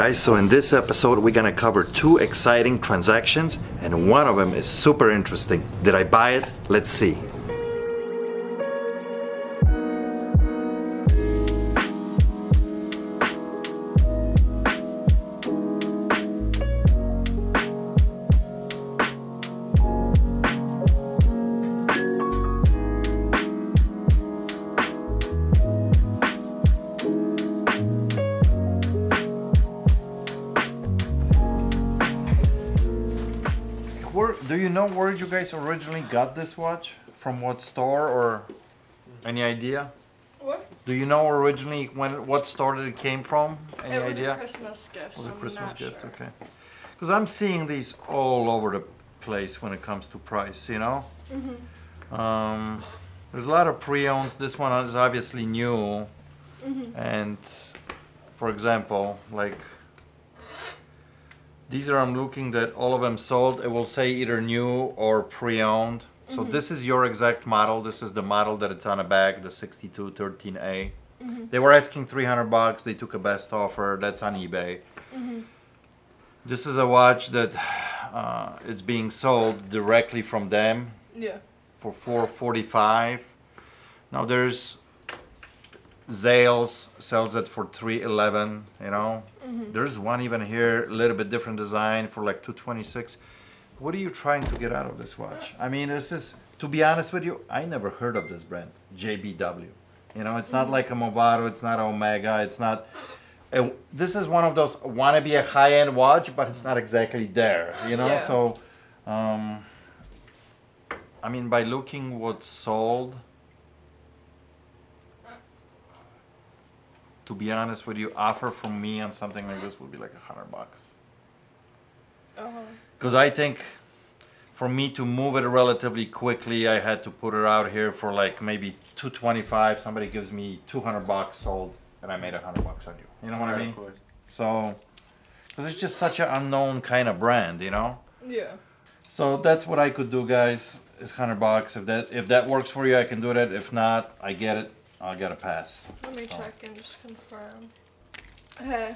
Guys, so in this episode we're gonna cover two exciting transactions and one of them is super interesting. Did I buy it? Let's see. Do you know where you guys originally got this watch? From what store or any idea? What? Do you know originally when what store did it came from? Any it was idea? a Christmas gift. was so a Christmas gift, sure. okay. Because I'm seeing these all over the place when it comes to price, you know? Mm-hmm. Um, there's a lot of pre-owns. This one is obviously new. Mm-hmm. And for example, like these are I'm looking that all of them sold. It will say either new or pre-owned. So Mm-hmm. this is your exact model. This is the model that it's on a bag, the 6213A. Mm-hmm. They were asking 300 bucks. They took a best offer. That's on eBay. Mm-hmm. This is a watch that uh, it's being sold directly from them Yeah. for 445 now there's Zales sells it for 311 you know? Mm-hmm. there's one even here a little bit different design for like 226 what are you trying to get out of this watch? I mean this is to be honest with you i never heard of this brand jbw you know it's not like a movado it's not omega it's not a, this is one of those want to be a high-end watch but it's not exactly there you know? Yeah. so um, I mean, by looking what's sold, to be honest with you, offer from me on something like this would be like a hundred bucks. Uh-huh. Because I think for me to move it relatively quickly, I had to put it out here for like maybe 225. Somebody gives me 200 bucks sold, and I made a hundred bucks on you. You know what I mean? So, because it's just such an unknown kind of brand, you know. Yeah. So that's what I could do, guys. It's hundred bucks. If that if that works for you, I can do that. If not, I get it. I'll get a pass. Let me check and just confirm. Hey.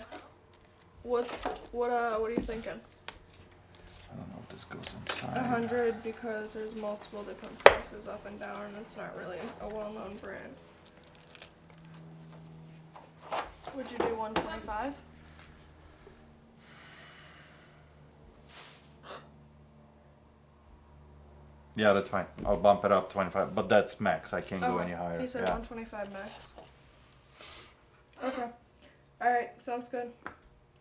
What's what uh what are you thinking? I don't know if this goes inside. A hundred because there's multiple different prices up and down and it's not really a well known brand. Would you do one twenty Yeah, that's fine. I'll bump it up twenty-five, but that's max. I can't go any higher. He said Yeah. 125 max. Okay. Alright, sounds good.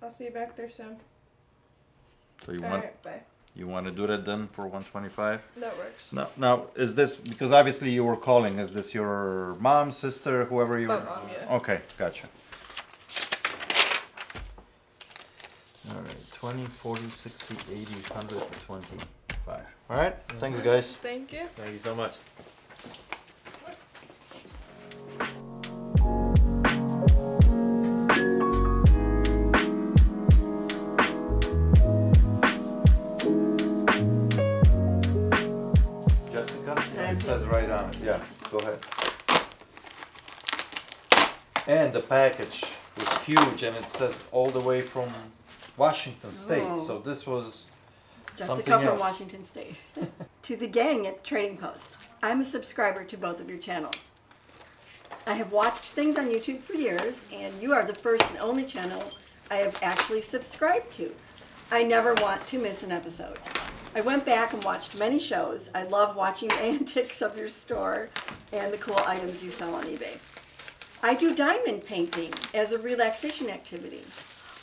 I'll see you back there soon. So you want Alright, bye. you want to do that then for one twenty-five? That works. Now, now is this because obviously you were calling? Is this your mom, sister, whoever you? My were? mom, yeah. Okay, gotcha. All right, 20, 40, 60, 80, 100, 25. All right, thanks guys. Thank you. Thank you so much. Jessica? It says right on it, yeah, go ahead. And the package was huge and it says all the way from Washington State, Oh. so this was Jessica from. Washington State. to the gang at Trading Post. I'm a subscriber to both of your channels. I have watched things on YouTube for years, and you are the first and only channel I have actually subscribed to. I never want to miss an episode. I went back and watched many shows. I love watching the antics of your store and the cool items you sell on eBay. I do diamond painting as a relaxation activity.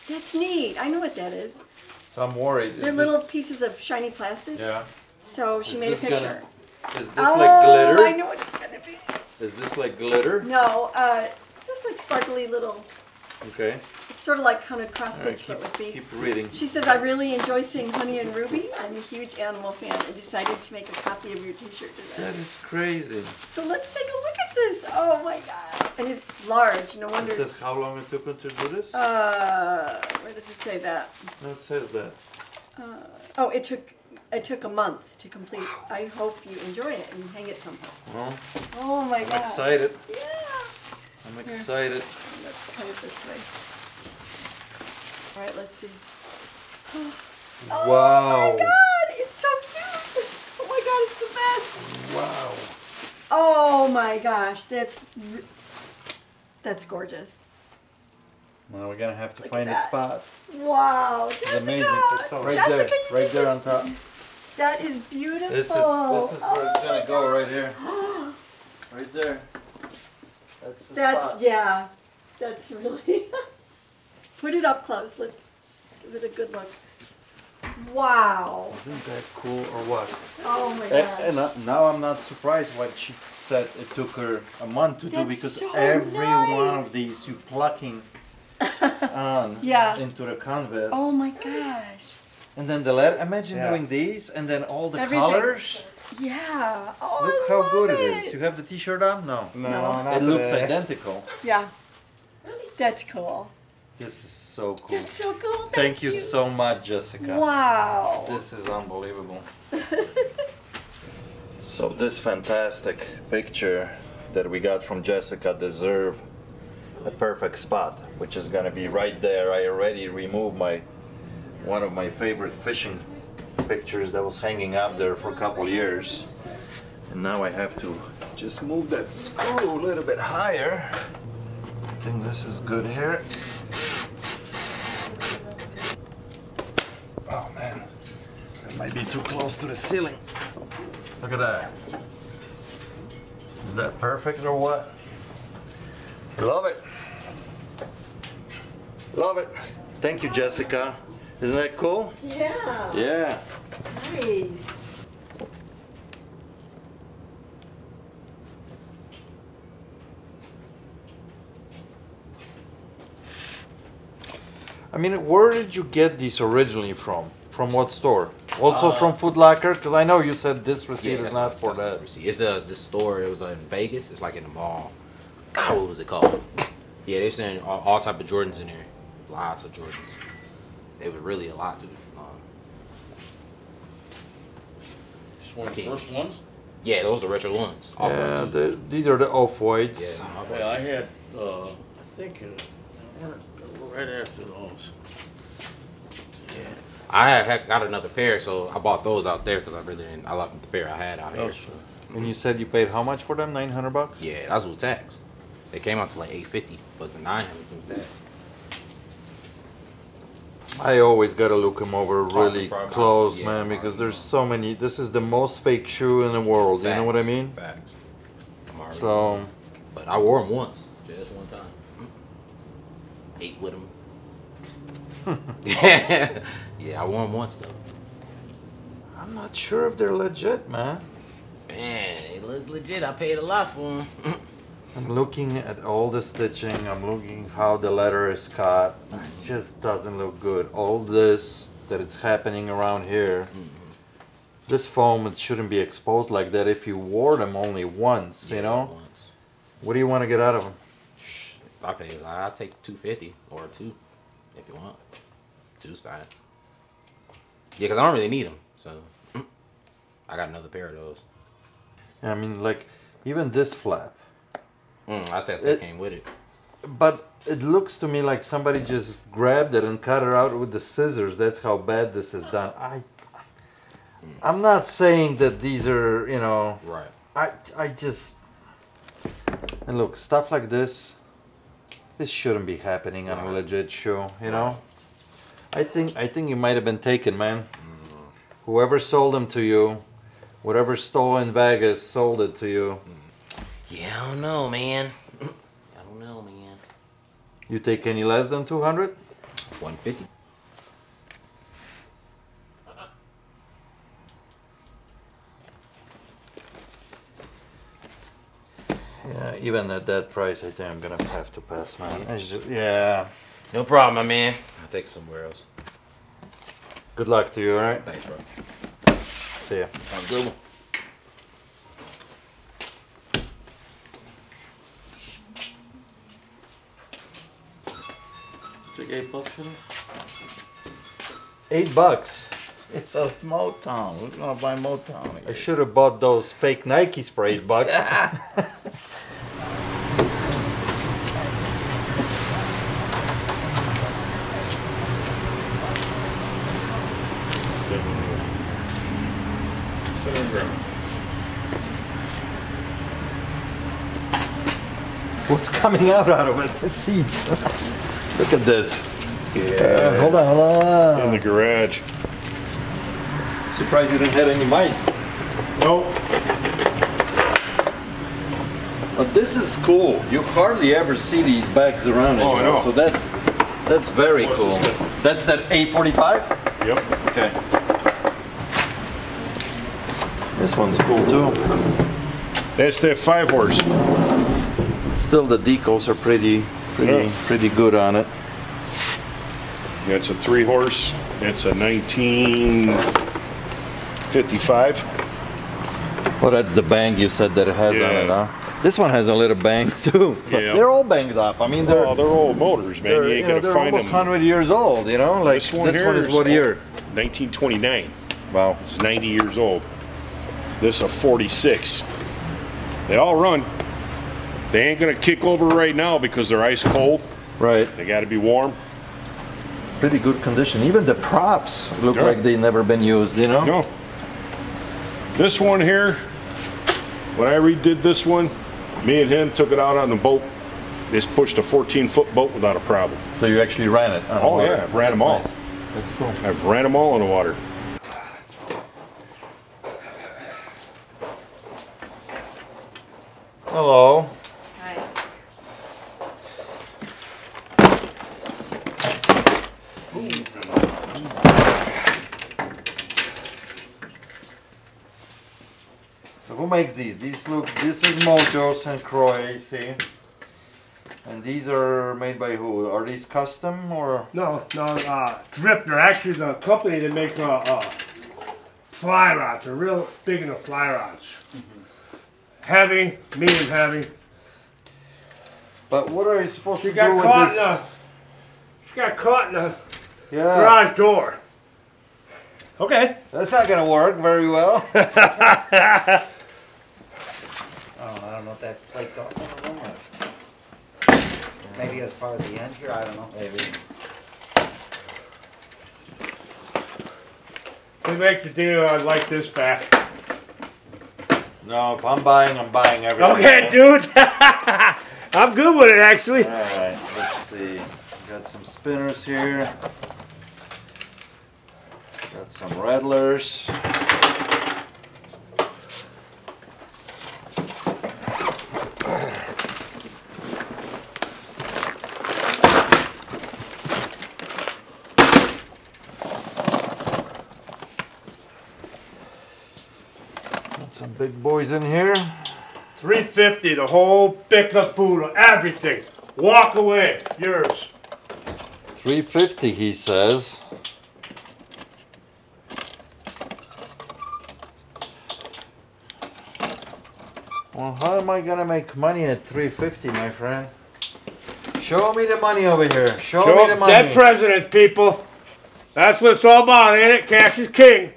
That's neat. I know what that is. So I'm worried. They're little this- pieces of shiny plastic. Yeah. So she Is made a picture. Is this oh, like glitter? I know what it's gonna be. Is this like glitter? No, uh, just like sparkly little. Okay. Sort of like kind of cross All right, stitch, but with beads. keep reading. She says, I really enjoy seeing Honey and Ruby. I'm a huge animal fan and decided to make a copy of your t-shirt today. That is crazy. So let's take a look at this. Oh my god. And it's large, no wonder. It says how long it took to do this? Uh, where does it say that? no, it says that. Uh, oh, it took it took a month to complete. I hope you enjoy it and hang it someplace. Well, Oh my god. I'm god. excited. Yeah. I'm excited. Let's cut it this way. All right, let's see. Wow. Oh my god, it's so cute. Oh my god, it's the best. Wow. Oh my gosh, that's that's gorgeous. Now we're gonna have to Look find a spot. Wow, It's Jessica. amazing. Right Jessica, there, right there on top. That is beautiful. This is this is where it's Oh gonna go right here. Right there. That's the That's spot. yeah. That's really. Put it up close. Look, give it a good look. Wow. Isn't that cool or what? Oh my And, god. and uh, now I'm not surprised why she said it took her a month to do because so every one of these you plucking on Yeah. into the canvas. oh my gosh. And then the letter. Imagine Yeah. doing these and then all the Everything. colors. Yeah. Oh, Look I how love good it it is. You have the T-shirt on? No. No, No. not It looks today. identical. Yeah. That's cool. This is so cool. That's so cool. Thank, Thank you so much, Jessica. Wow. This is unbelievable. So this fantastic picture that we got from Jessica deserve a perfect spot, which is gonna be right there. I already removed my one of my favorite fishing pictures that was hanging up there for a couple years. And now I have to just move that screw a little bit higher. I think this is good here. Oh man, that might be too close to the ceiling. Look at that. Is that perfect or what? Love it. Love it. Thank you, Jessica. Isn't that cool? Yeah. Yeah. Nice. I mean, where did you get these originally from? From what store? Also Uh, from Foot Locker? Because I know you said this receipt is not for that. receipt. It's uh, this store. It was uh, in Vegas. It's like in the mall. God, what was it called? Yeah, they're saying all, all type of Jordans in there. Lots of Jordans. It was really a lot to. Um, Just one of the first ones. yeah, those are the retro ones. Off Yeah, the, these are the off-whites. Yeah. Yeah, I had, uh, I think, uh, right after those. Yeah. I had- got another pair, so I bought those out there because I really didn't. I loved the pair I had out here. Oh, those, And you said you paid how much for them? 900 bucks? Yeah, that's with tax. They came out to like eight fifty, but the nine hundred was that. I always gotta look them over really close, yeah, man, because there's so many. This is the most fake shoe in the world. You know what I mean? Facts. So, But I wore them once, just one time. Ate with them. yeah, yeah, I wore them once though. I'm not sure if they're legit, man. Man, they look legit. I paid a lot for them. I'm looking at all the stitching. I'm looking how the leather is cut. It just doesn't look good. All this that it's happening around here. Mm-hmm. This foam it shouldn't be exposed like that if you wore them only once, you know? Once. What do you want to get out of them? If I pay, I'll take two fifty or two, if you want. Two's fine. Yeah, cause I don't really need them, so I got another pair of those. I mean, like, even this flap. Mm, I thought that It- came with it. But it looks to me like somebody just grabbed it and cut it out with the scissors. That's how bad this is done. I, I'm not saying that these are, you know, Right. I, I just, and look, stuff like this, this shouldn't be happening on a legit show, you know. I think, I think you might have been taken, man. Whoever sold them to you, whatever store in Vegas sold it to you. Yeah, I don't know, man. I don't know, man. You take any less than 200? One fifty. Yeah, even at that price, I think I'm gonna have to pass, man. Just, yeah. No problem, my man. I'll take somewhere else. Good luck to you, alright? Thanks, bro. See ya. Have a good one. Took eight bucks for them? Eight bucks. It's a Motown. We're gonna buy Motown I should have bought those fake Nikes for eight bucks. What's coming out out of it? The seats. Look at this. Uh, Yeah. hold on, hold on. In the garage. Surprised you didn't have any mice. Nope. But this is cool. You hardly ever see these bags around Oh, I anymore. know. So that's that's very What's cool. That's that A45? Yep. Okay. This one's cool too. That's the five horse. Still the decals are pretty pretty Yeah. pretty good on it. That's a three horse. It's a 1955. Well, that's the bang you said that it has on it, huh? This one has a little bang too. Yeah. They're all banged up. I mean, they're Oh, they're old motors, man. they're, you you know, they're almost them. 100 years old. You know, like This one here is is what old. year? 1929. Wow. It's 90 years old. This is a 46. They all run. They ain't gonna kick over right now because they're ice cold. Right. They got to be warm. Pretty good condition. Even the props look Yeah. like they never been used. You know. No. This one here, when I redid this one, me and him took it out on the boat. This pushed a 14 foot boat without a problem. So you actually ran it? Oh, water. yeah, I've ran That's all. nice. That's cool. I've ran them all in the water. Hello. So who makes these? These look. This is Mojo St. Croix AC. And these are made by who? Are these custom or? No, no, uh, Drifter. Actually, the company that make uh, uh, fly rods. They're real big into fly rods. Heavy, medium heavy. But what are you supposed She to do got with caught this? the. She got caught in the yeah, garage door. Okay. that's not gonna work very well. I don't know if that flaked off. I don't know. Maybe as part of the end here. I don't know. Maybe. We make the deal. I'd like this back. no, if I'm buying, I'm buying everything. Okay, dude. I'm good with it, actually. All right, let's see. Got some spinners here. Got some rattlers. Some big boys in here. 350, the whole pickup poodle, everything. Walk away, yours. 350 he says. Well, how am I gonna make money at 350, my friend? Show me the money over here. Show me the money. Dead presidents, people. That's what it's all about, ain't it? Cash is king.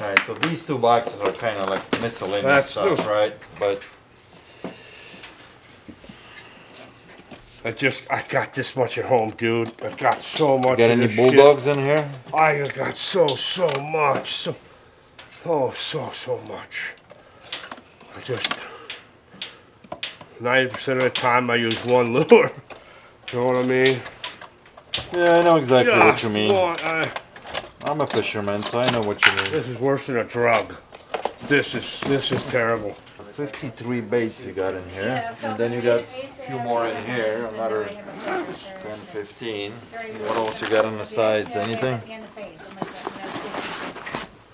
Alright, so these two boxes are kind of like miscellaneous That's stuff, true. right? But I just, I got this much at home, dude. I got so much. got of any this shit. bulldogs in here? I got so, so much. So, oh, so, so much. I just, 90% of the time I use one lure. You know what I mean? Yeah, I know exactly what you mean. boy, I- I'm a fisherman, so I know what you mean. this is worse than a drug. This is, this is terrible. 53 baits you got in here, and then you got a few more in here, another 10, 15. What else you got on the sides? Anything?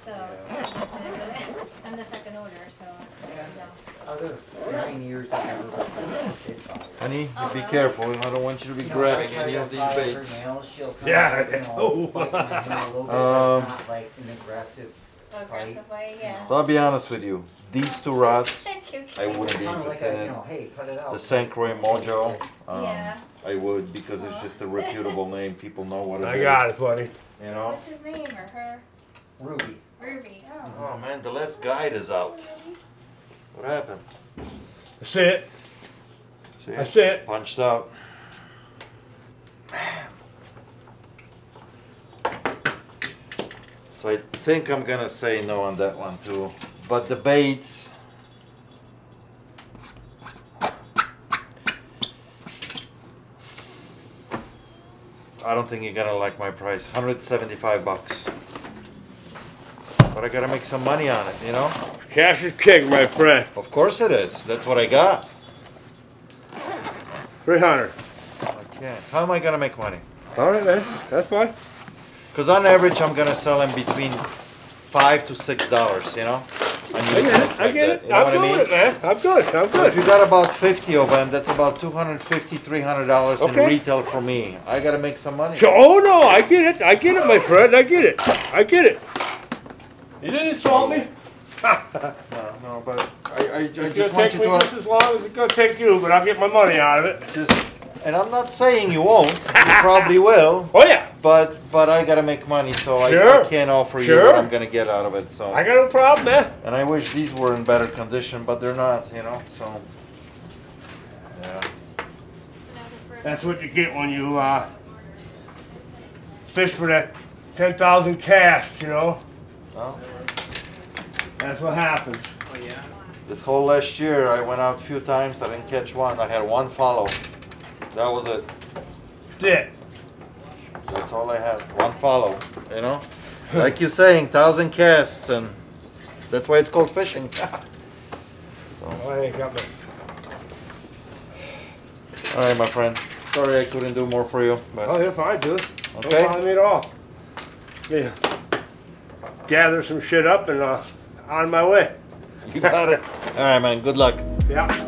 So, I'm the second order, so, no. Other nine years I never. It's Honey, you be careful. I don't want you to be grabbing any of these baits. Yeah, Yeah. oh. Um, Not like an aggressive. Aggressive way, yeah. So I'll be honest with you. These two rods, I wouldn't be Kind of like interested in. know, hey, cut it out. The St. Croix Mojo, um, Yeah. I would because it's just a reputable name. People know what it is. I got it, buddy. You know? What's his name or her? Ruby. Ruby. Oh. Oh man, the last guide is out. What happened? That's it. See? That's it. Punched out. So So I think I'm gonna say no on that one too. But the baits. I don't think you're gonna like my price. 175 bucks. But I gotta make some money on it, you know? Cash is king, my friend. Of course it is. That's what I got. 300. I can't. How am I gonna make money? All right, man. That's fine. Because on average, I'm gonna sell them between five to six dollars. You know. I get it. I get that. it. You know I'm what I mean? it, man. I'm good. I'm So if you got about 50 of them, that's about 250 300 dollars in retail for me. I gotta make some money. So, oh no, I get it. I get it, my friend. I get it. I get it. You didn't insult me. No, no, but I, I, I It's just gonna want take you me to just as long as it's gonna take you, but I'll get my money out of it. just. And I'm not saying you won't. You probably will. Oh yeah, But but I gotta make money, so I, I Sure. can't offer you what I'm gonna get out of it. So. I got no problem, man. And I wish these were in better condition, but they're not, you know, so. Yeah. That's what you get when you uh, fish for that ten thousand cast. You know, Well, that's what happens. this whole last year, I went out a few times, I didn't catch one. I had one follow. That was it. That's it. That's all I had. One follow, you know? Like you're saying, thousand casts, and that's why it's called fishing. so, I ain't got my. all right, my friend. Sorry I couldn't do more for you, but Oh, you're fine, dude. Okay. No problem me at all. Yeah. Gather some shit up and uh, on my way. you got it. All right, man. Good luck. Yeah.